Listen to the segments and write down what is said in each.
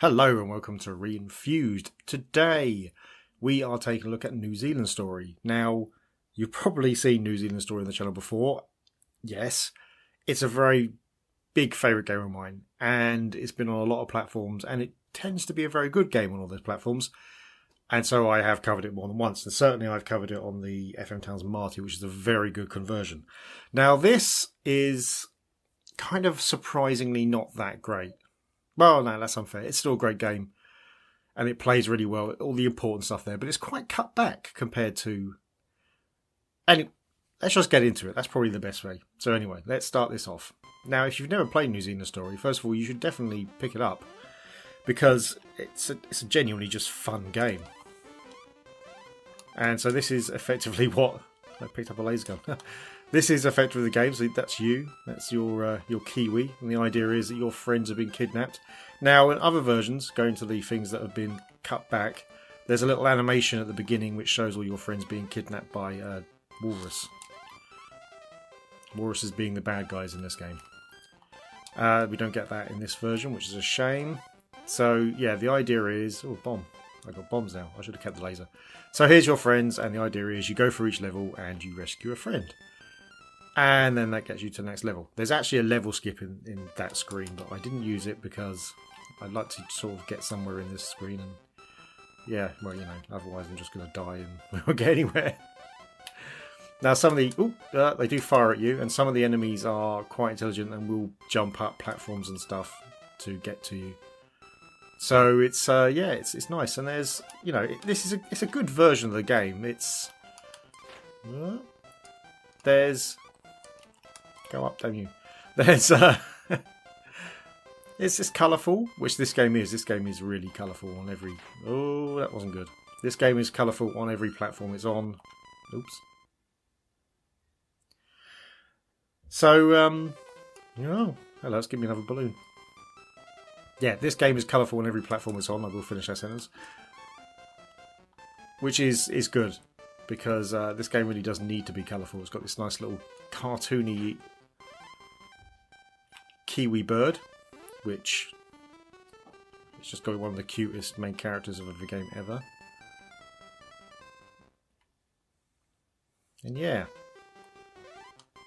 Hello and welcome to Re-enthused. Today we are taking a look at New Zealand Story. Now, you've probably seen New Zealand Story on the channel before. Yes, it's a very big favourite game of mine and it's been on a lot of platforms and it tends to be a very good game on all those platforms. And so I have covered it more than once. And certainly I've covered it on the FM Towns Marty, which is a very good conversion. Now, this is kind of surprisingly not that great. Well, no, that's unfair. It's still a great game, and it plays really well. All the important stuff there, but it's quite cut back compared to. And let's just get into it. That's probably the best way. So anyway, let's start this off. Now, if you've never played New Zealand Story, first of all, you should definitely pick it up because it's a, it's a genuinely just fun game. And so this is effectively what I picked up a laser gun. This is effectively the game. So that's you. That's your uh, your Kiwi, and the idea is that your friends have been kidnapped. Now, in other versions, going to the things that have been cut back, there's a little animation at the beginning which shows all your friends being kidnapped by uh, Walrus. Walrus is being the bad guys in this game. Uh, we don't get that in this version, which is a shame. So yeah, the idea is oh bomb. I got bombs now. I should have kept the laser. So here's your friends, and the idea is you go for each level and you rescue a friend and then that gets you to the next level. There's actually a level skip in, in that screen, but I didn't use it because I'd like to sort of get somewhere in this screen and yeah, well, you know, otherwise I'm just going to die and we won't get anywhere. Now, some of the ooh, uh, they do fire at you, and some of the enemies are quite intelligent and will jump up platforms and stuff to get to you. So it's uh, yeah, it's it's nice, and there's you know it, this is a it's a good version of the game. It's uh, there's Go up, don't you? There's uh, it's just colourful, which this game is. This game is really colourful on every. Oh, that wasn't good. This game is colourful on every platform it's on. Oops. So, um, oh, hello, let's give me another balloon. Yeah, this game is colourful on every platform it's on. I will finish that sentence, which is is good because uh, this game really does need to be colourful. It's got this nice little cartoony Kiwi Bird, which is just got one of the cutest main characters of a game ever. And yeah,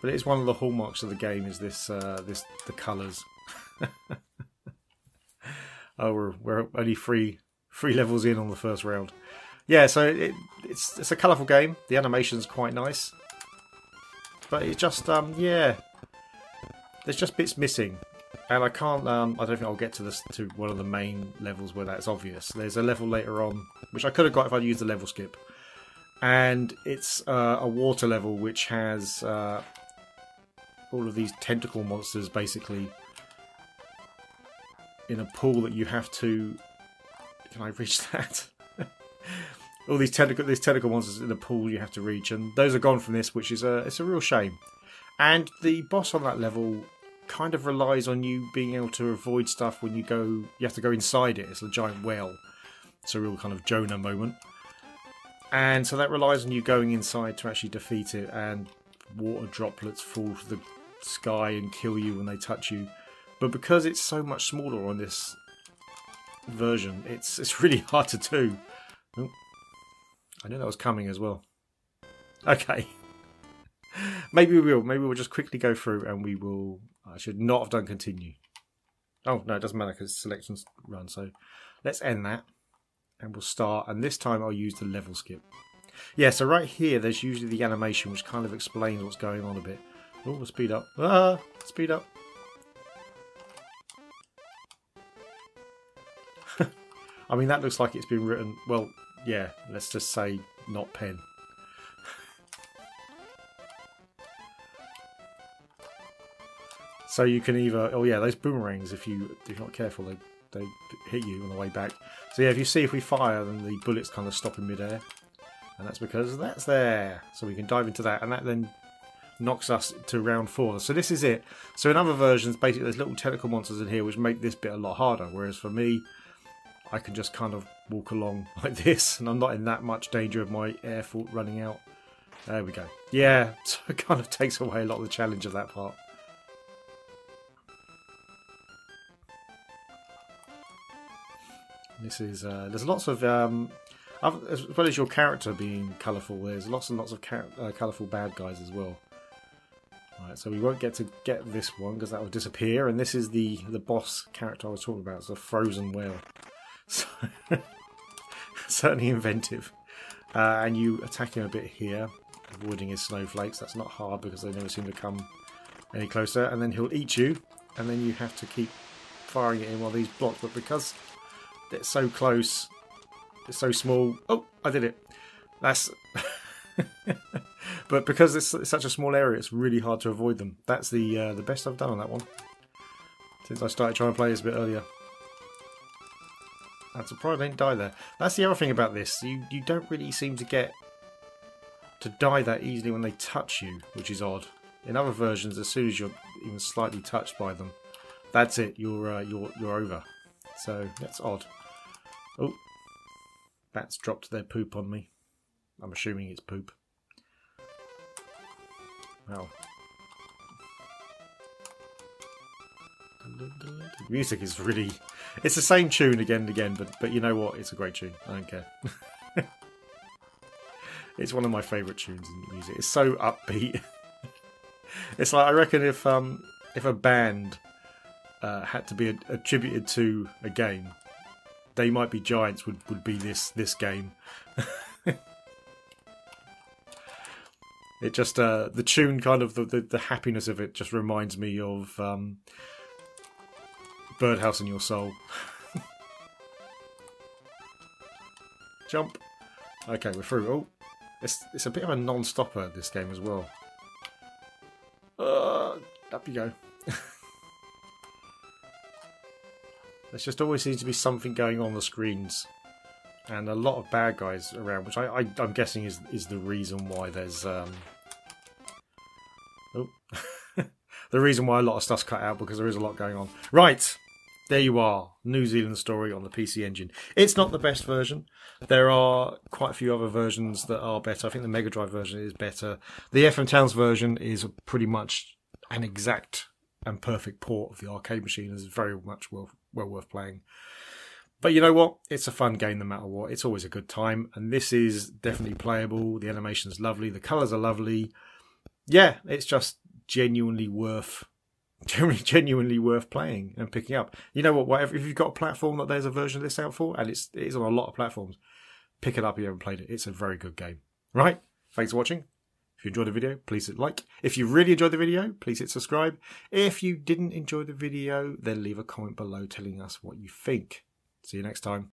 but it is one of the hallmarks of the game is this uh, this the colours. oh, we're we're only three three levels in on the first round. Yeah, so it, it's it's a colourful game. The animation's quite nice, but it just um yeah, there's just bits missing. And I can't. Um, I don't think I'll get to this to one of the main levels where that's obvious. There's a level later on which I could have got if I'd used the level skip, and it's uh, a water level which has uh, all of these tentacle monsters basically in a pool that you have to. Can I reach that? all these tentacle these tentacle monsters in a pool you have to reach, and those are gone from this, which is a it's a real shame. And the boss on that level kind of relies on you being able to avoid stuff when you go. You have to go inside it. It's a giant well. It's a real kind of Jonah moment. And so that relies on you going inside to actually defeat it, and water droplets fall to the sky and kill you when they touch you. But because it's so much smaller on this version, it's it's really hard to do. Oh, I knew that was coming as well. Okay. Maybe we will. Maybe we'll just quickly go through and we will. I should not have done continue. Oh, no, it doesn't matter because selections run. So let's end that and we'll start. And this time I'll use the level skip. Yeah, so right here there's usually the animation which kind of explains what's going on a bit. Oh, we'll speed up. Ah, speed up. I mean, that looks like it's been written. Well, yeah, let's just say not pen. So you can either, oh yeah, those boomerangs. If you if you're not careful, they they hit you on the way back. So yeah, if you see if we fire, then the bullets kind of stop in midair, and that's because that's there. So we can dive into that, and that then knocks us to round four. So this is it. So in other versions, basically, there's little tentacle monsters in here which make this bit a lot harder. Whereas for me, I can just kind of walk along like this, and I'm not in that much danger of my air fort running out. There we go. Yeah, so it kind of takes away a lot of the challenge of that part. This is uh, there's lots of um, as well as your character being colourful. There's lots and lots of uh, colourful bad guys as well. Right, so we won't get to get this one because that will disappear. And this is the the boss character I was talking about. It's a frozen whale. So certainly inventive. Uh, and you attack him a bit here, avoiding his snowflakes. That's not hard because they never seem to come any closer. And then he'll eat you, and then you have to keep firing at him while these blocks. But because it's so close, it's so small. Oh, I did it. That's. but because it's, it's, such a small area, it's really hard to avoid them. That's the uh, the best I've done on that one since I started trying to play this a bit earlier. I'm surprised I didn't die there. That's the other thing about this. You you don't really seem to get to die that easily when they touch you, which is odd. In other versions, as soon as you're even slightly touched by them, that's it. You're uh, you're you're over. So that's odd. Oh, bats dropped their poop on me. I'm assuming it's poop. Well, the music is really it's the same tune again and again but but you know what it's a great tune i don't care it's one of my favorite tunes in music it's so upbeat it's like i reckon if um if a band uh, had to be attributed to a game they might be giants would would be this this game it just uh the tune kind of the, the, the happiness of it just reminds me of um birdhouse in your soul. Jump. Okay, we're through. Oh, it's it's a bit of a non-stopper this game as well. Uh, up you go. There's just always seems to be something going on the screens, and a lot of bad guys around, which I am guessing is is the reason why there's um. Oh, the reason why a lot of stuff's cut out because there is a lot going on. Right, there you are, New Zealand story on the PC Engine. It's not the best version. There are quite a few other versions that are better. I think the Mega Drive version is better. The FM Towns version is pretty much an exact and perfect port of the arcade machine. It's very much well, well worth playing. But you know what? It's a fun game no matter what. It's always a good time. And this is definitely playable. The animation's lovely. The colours are lovely. Yeah, it's just genuinely worth genuinely, genuinely worth playing and picking up. You know what? Whatever, if you've got a platform that there's a version of this out for, and it's it is on a lot of platforms, pick it up if you haven't played it. It's a very good game. Right? Thanks for watching. If you enjoyed the video, please hit like. If you really enjoyed the video, please hit subscribe. If you didn't enjoy the video, then leave a comment below telling us what you think. See you next time.